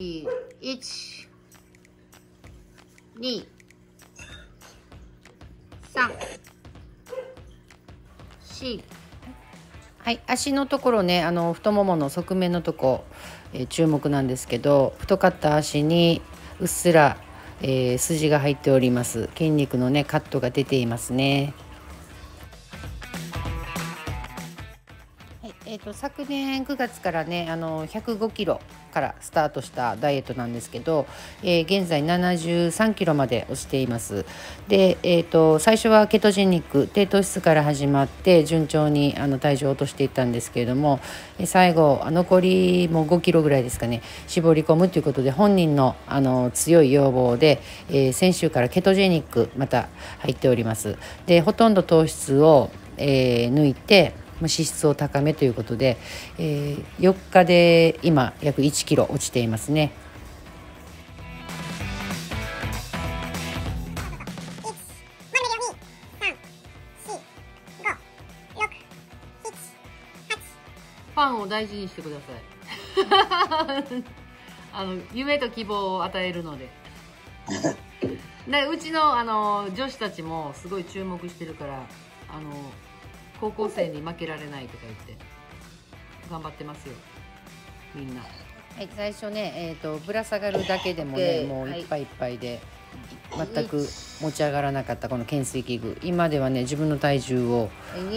1、2、3、4、はい、足のところねあの太ももの側面のとこ、えー、注目なんですけど太かった足にうっすら、えー、筋が入っております。筋肉のねカットが出ていますね。えーと、昨年9月からねあの105キロからスタートしたダイエットなんですけど、えー、現在73キロまで落ちています。で、えーと、最初はケトジェニック低糖質から始まって順調にあの体重を落としていったんですけれども最後残りも5キロぐらいですかね絞り込むということで本人のあの強い要望で、えー、先週からケトジェニックまた入っております。でほとんど糖質を、えー、抜いて脂質を高めということで、えー、4日で今約1キロ落ちていますね。ファンを大事にしてくださいあの夢と希望を与えるのででうちのあの女子たちもすごい注目してるからあの高校生に負けられないとか言って頑張ってますよ。みんな。はい最初ねえっ、ー、とぶら下がるだけでもねもうい。っぱいいっぱいで、全く持ち上がらなかったこの懸垂器具。今ではね自分の体重を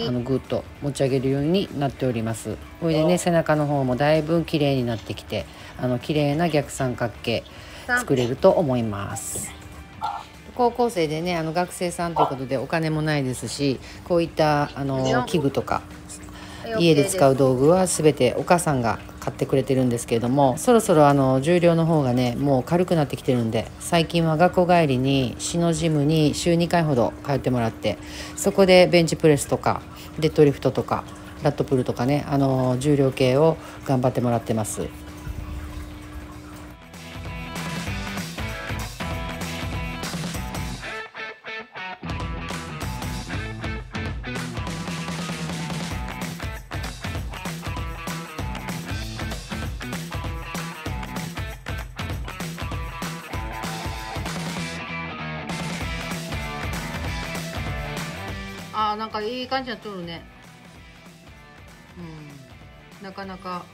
あのぐっと持ち上げるようになっております。これでね背中の方もだいぶ綺麗になってきてあの綺麗な逆三角形作れると思います高校生でねあの学生さんということでお金もないですしこういったあの器具とか家で使う道具は全てお母さんが買ってくれてるんですけれどもそろそろあの重量の方がねもう軽くなってきてるんで最近は学校帰りに市のジムに週2回ほど通ってもらってそこでベンチプレスとかデッドリフトとかラットプルとかねあの重量計を頑張ってもらってます。あなんかいい感じになっとるね。うん。なかなか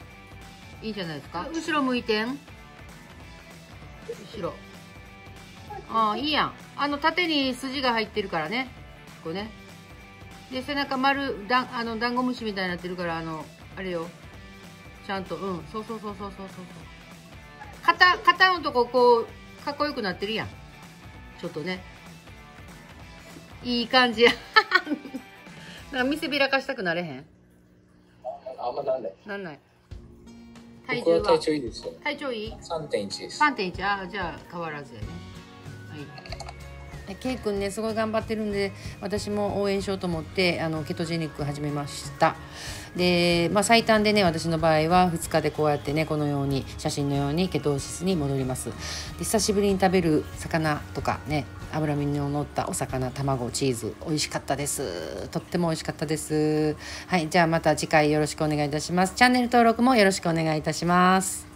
いいんじゃないですか？後ろ向いてん？後ろ。ああいいやん。あの縦に筋が入ってるからね。こうね。で背中丸だあのダンゴムシみたいになってるからあのあれよ。ちゃんと。うん。そうそうそうそうそうそう。肩肩のとここうかっこよくなってるやん。ちょっとね。いい感じ。や なんか見せびらかしたくなれへん？あんまなんない。なんない。体重は？体調いいですよ。体調いい？3.1です。3.1あじゃあ変わらずやね。はいケイ君ねすごい頑張ってるんで私も応援しようと思ってあのケトジェニック始めました。で、まあ、最短でね私の場合は2日でこうやってねこのように写真のようにケトーシスに戻ります。で久しぶりに食べる魚とかね脂身の乗ったお魚卵チーズ美味しかったです。とっても美味しかったです。はいじゃあまた次回よろしくお願いいたします。チャンネル登録もよろしくお願いいたします。